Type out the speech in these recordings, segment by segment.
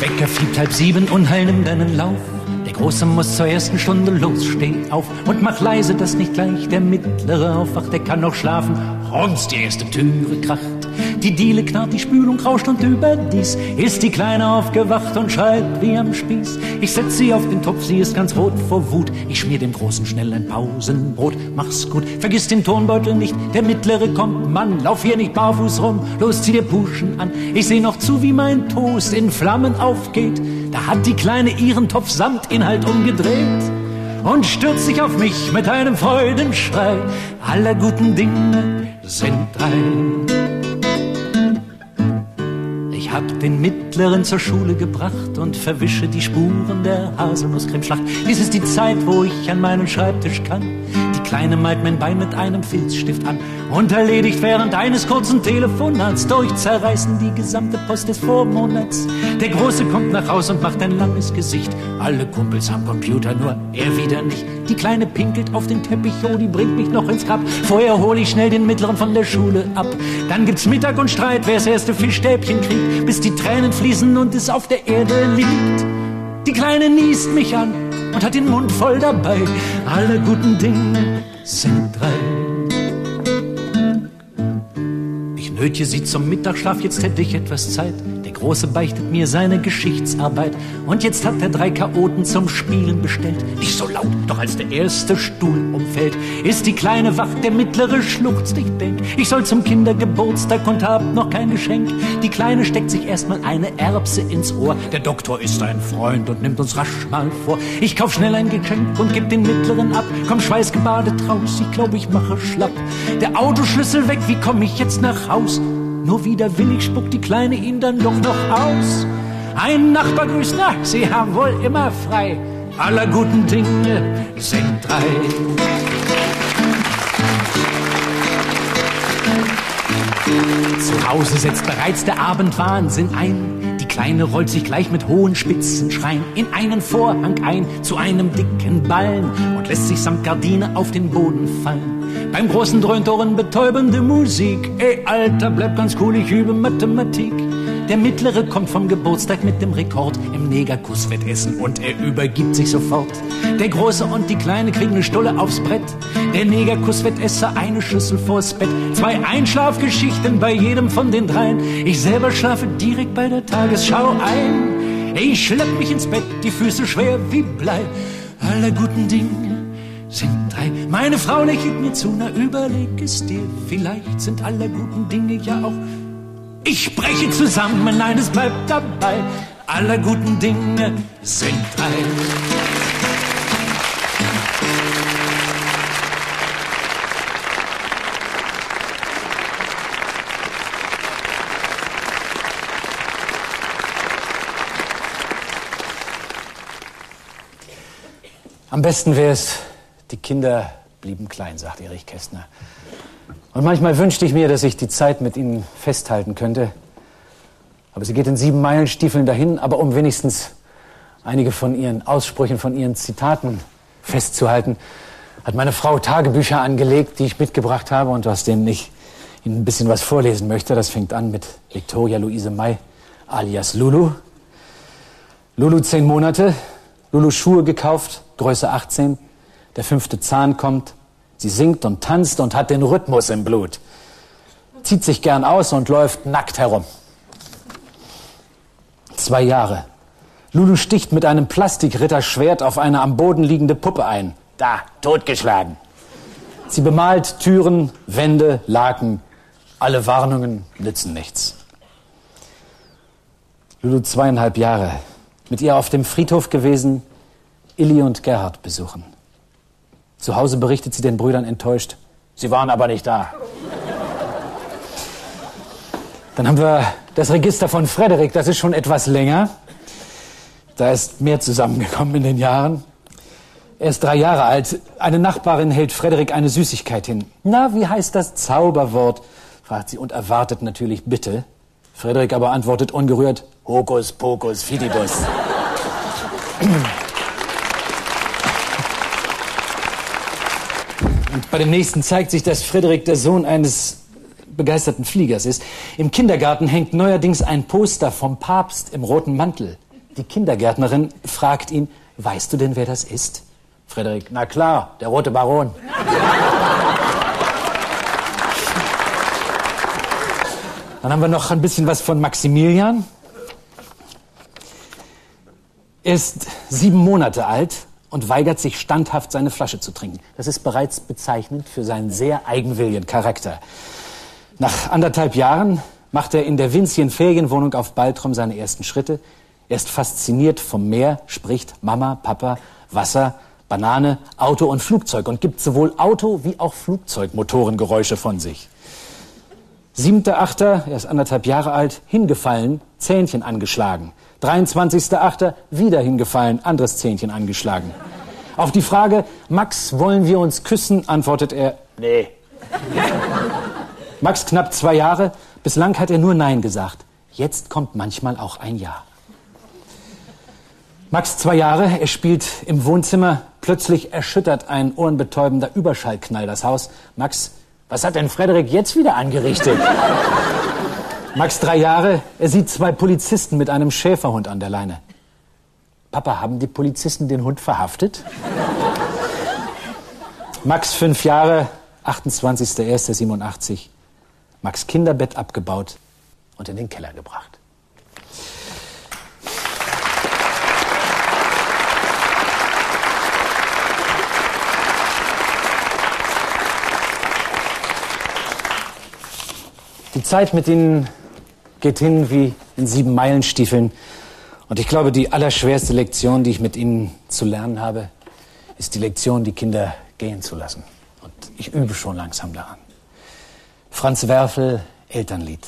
Wecker fiebt halb sieben, Unheil nimm deinen Lauf. Der Große muss zur ersten Stunde los, steh auf und mach leise, dass nicht gleich der Mittlere aufwacht, der kann noch schlafen. Rums, die erste Türe kracht. Die Diele knarrt, die Spülung rauscht und überdies ist die Kleine aufgewacht und schreit wie am Spieß. Ich setz sie auf den Topf, sie ist ganz rot vor Wut. Ich schmier dem Großen schnell ein Pausenbrot. Mach's gut, vergiss den Turnbeutel nicht, der Mittlere kommt, Mann, lauf hier nicht barfuß rum, los zieh dir Puschen an. Ich seh noch zu, wie mein Toast in Flammen aufgeht. Da hat die Kleine ihren Topf samt Inhalt umgedreht und stürzt sich auf mich mit einem Freudenschrei. Aller guten Dinge sind drei. Hab den Mittleren zur Schule gebracht und verwische die Spuren der Haselnusscremeschlacht. Dies ist die Zeit, wo ich an meinen Schreibtisch kann. Die Kleine malt mein Bein mit einem Filzstift an und erledigt während eines kurzen Telefonats durchzerreißen die gesamte Post des Vormonats. Der Große kommt nach Haus und macht ein langes Gesicht. Alle Kumpels am Computer, nur er wieder nicht. Die Kleine pinkelt auf den Teppich, oh, die bringt mich noch ins Grab. Vorher hole ich schnell den Mittleren von der Schule ab. Dann gibt's Mittag und Streit, wer's erste Fischstäbchen kriegt, bis die Tränen fließen und es auf der Erde liegt. Die Kleine niest mich an und hat den Mund voll dabei. Alle guten Dinge sind drei. Ich nötige sie zum Mittagsschlaf, jetzt hätte ich etwas Zeit. Große beichtet mir seine Geschichtsarbeit. Und jetzt hat er drei Chaoten zum Spielen bestellt. Nicht so laut, doch als der erste Stuhl umfällt, ist die Kleine wach, der mittlere schluchzt. Ich denk, ich soll zum Kindergeburtstag und hab noch kein Geschenk. Die Kleine steckt sich erstmal eine Erbse ins Ohr. Der Doktor ist ein Freund und nimmt uns rasch mal vor. Ich kauf schnell ein Geschenk und geb den mittleren ab. Komm schweißgebadet raus, ich glaub, ich mache schlapp. Der Autoschlüssel weg, wie komm ich jetzt nach Haus? Nur wieder willig spuckt die Kleine ihn dann doch noch aus. Ein Nachbar grüßt, na, Sie haben wohl immer frei. Aller guten Dinge sind drei. Zu Hause setzt bereits der Abendwahnsinn ein. Die Kleine rollt sich gleich mit hohen Spitzen schreien in einen Vorhang ein zu einem dicken Ballen und lässt sich samt Gardine auf den Boden fallen. Beim großen dröhnt Ohren betäubende Musik. Ey, Alter, bleib ganz cool, ich übe Mathematik. Der Mittlere kommt vom Geburtstag mit dem Rekord im Negerkusswettessen und er übergibt sich sofort. Der Große und die Kleine kriegen eine Stulle aufs Brett. Der Negerkusswettesser eine Schüssel vors Bett. Zwei Einschlafgeschichten bei jedem von den dreien. Ich selber schlafe direkt bei der Tagesschau ein. Ich schlepp mich ins Bett, die Füße schwer wie Blei. Aller guten Dinge sind drei. Meine Frau lächelt mir zu, na überleg es dir. Vielleicht sind alle guten Dinge ja auch. Ich breche zusammen, nein, es bleibt dabei. Alle guten Dinge sind drei. Am besten wäre es, die Kinder blieben klein, sagt Erich Kästner. Und manchmal wünschte ich mir, dass ich die Zeit mit ihnen festhalten könnte. Aber sie geht in sieben Meilenstiefeln dahin, aber um wenigstens einige von ihren Aussprüchen, von ihren Zitaten festzuhalten, hat meine Frau Tagebücher angelegt, die ich mitgebracht habe und aus denen ich Ihnen ein bisschen was vorlesen möchte. Das fängt an mit Victoria Luise May, alias Lulu. Lulu zehn Monate, Lulu Schuhe gekauft, Größe 18, der fünfte Zahn kommt, sie singt und tanzt und hat den Rhythmus im Blut, zieht sich gern aus und läuft nackt herum. Zwei Jahre. Lulu sticht mit einem Plastikritterschwert auf eine am Boden liegende Puppe ein. Da, totgeschlagen. Sie bemalt Türen, Wände, Laken. Alle Warnungen nützen nichts. Lulu zweieinhalb Jahre. Mit ihr auf dem Friedhof gewesen, Illy und Gerhard besuchen. Zu Hause berichtet sie den Brüdern enttäuscht. Sie waren aber nicht da. Dann haben wir das Register von Frederik, das ist schon etwas länger. Da ist mehr zusammengekommen in den Jahren. Er ist drei Jahre alt. Eine Nachbarin hält Frederik eine Süßigkeit hin. Na, wie heißt das Zauberwort? fragt sie und erwartet natürlich Bitte. Frederik aber antwortet ungerührt, Hokus Pokus Fidibus. Und bei dem nächsten zeigt sich, dass Frederik der Sohn eines begeisterten Fliegers ist. Im Kindergarten hängt neuerdings ein Poster vom Papst im roten Mantel. Die Kindergärtnerin fragt ihn, weißt du denn, wer das ist? Frederik, na klar, der rote Baron. Dann haben wir noch ein bisschen was von Maximilian. Er ist sieben Monate alt und weigert sich standhaft, seine Flasche zu trinken. Das ist bereits bezeichnend für seinen sehr eigenwilligen Charakter. Nach anderthalb Jahren macht er in der winzigen Ferienwohnung auf Baltrum seine ersten Schritte. Er ist fasziniert vom Meer, spricht Mama, Papa, Wasser, Banane, Auto und Flugzeug und gibt sowohl Auto- wie auch Flugzeugmotorengeräusche von sich. Siebter Achter, er ist anderthalb Jahre alt, hingefallen, Zähnchen angeschlagen. 23.8. wieder hingefallen, anderes Zähnchen angeschlagen. Auf die Frage, Max, wollen wir uns küssen, antwortet er, nee. Max knapp zwei Jahre, bislang hat er nur Nein gesagt. Jetzt kommt manchmal auch ein Ja. Max zwei Jahre, er spielt im Wohnzimmer, plötzlich erschüttert ein ohrenbetäubender Überschallknall das Haus. Max, was hat denn Frederik jetzt wieder angerichtet? Max drei Jahre, er sieht zwei Polizisten mit einem Schäferhund an der Leine. Papa, haben die Polizisten den Hund verhaftet? Max fünf Jahre, 28.01.87. Max Kinderbett abgebaut und in den Keller gebracht. Die Zeit mit ihnen geht hin wie in sieben Meilenstiefeln. Und ich glaube, die allerschwerste Lektion, die ich mit ihnen zu lernen habe, ist die Lektion, die Kinder gehen zu lassen. Und ich übe schon langsam daran. Franz Werfel, Elternlied.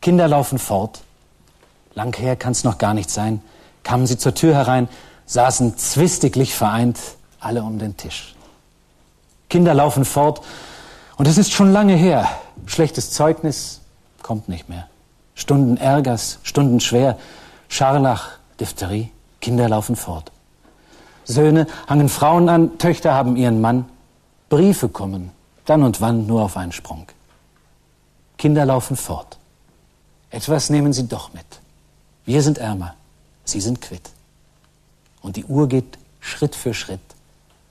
Kinder laufen fort. Lang her kann's noch gar nicht sein. Kamen sie zur Tür herein, saßen zwistiglich vereint, alle um den Tisch. Kinder laufen fort. Und es ist schon lange her. Schlechtes Zeugnis kommt nicht mehr. Stunden Ärgers, Stunden schwer. Scharlach, Diphtherie. Kinder laufen fort. Söhne hangen Frauen an, Töchter haben ihren Mann. Briefe kommen, dann und wann nur auf einen Sprung. Kinder laufen fort. Etwas nehmen sie doch mit. Wir sind ärmer, sie sind quitt. Und die Uhr geht Schritt für Schritt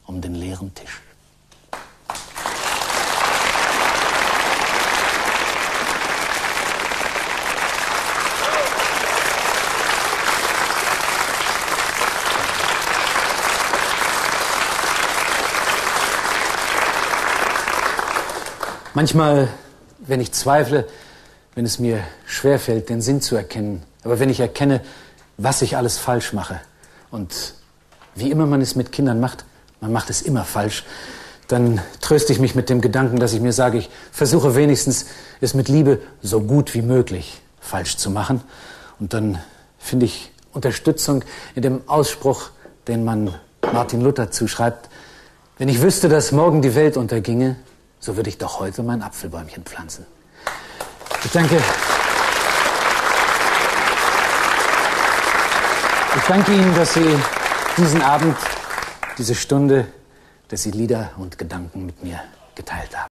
um den leeren Tisch. Manchmal, wenn ich zweifle, wenn es mir schwerfällt, den Sinn zu erkennen, aber wenn ich erkenne, was ich alles falsch mache und wie immer man es mit Kindern macht, man macht es immer falsch, dann tröste ich mich mit dem Gedanken, dass ich mir sage, ich versuche wenigstens es mit Liebe so gut wie möglich falsch zu machen. Und dann finde ich Unterstützung in dem Ausspruch, den man Martin Luther zuschreibt, wenn ich wüsste, dass morgen die Welt unterginge, so würde ich doch heute mein Apfelbäumchen pflanzen. Ich danke. Ich danke Ihnen, dass Sie diesen Abend, diese Stunde, dass Sie Lieder und Gedanken mit mir geteilt haben.